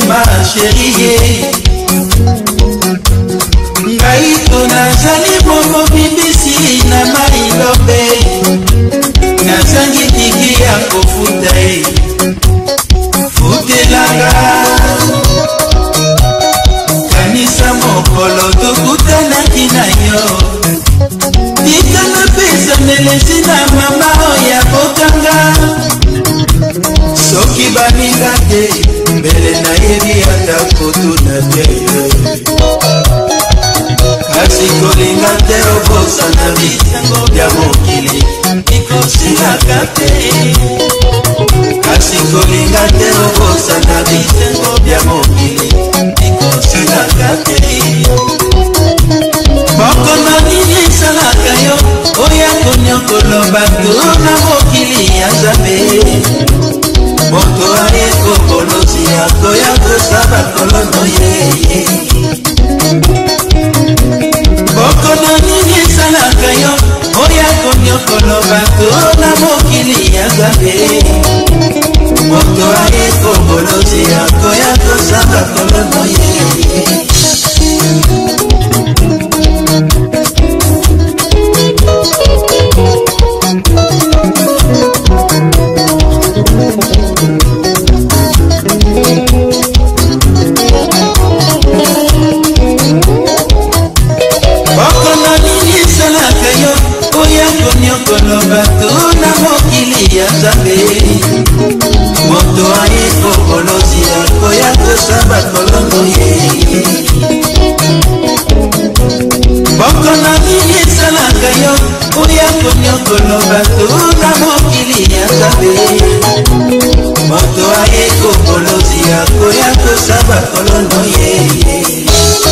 motema chérie na te kasi kolinga te obosana bisango ya mokili ikosilaka te kasi kolinga te obosana bisango ya mokili ikosilaka te moko na nini esalaka yo oya konyokolo bato na mokili ya jabe moto ayekokolosi yakoya bakolono yeye bokono nini esalaka yo oya konyokolo bato na mokili ya nzambe moto aye kongolozi akoya kosa bakolono yeye koloba tuna mokili ya kabe moto aye kokolozi akoya kosa bakolono ye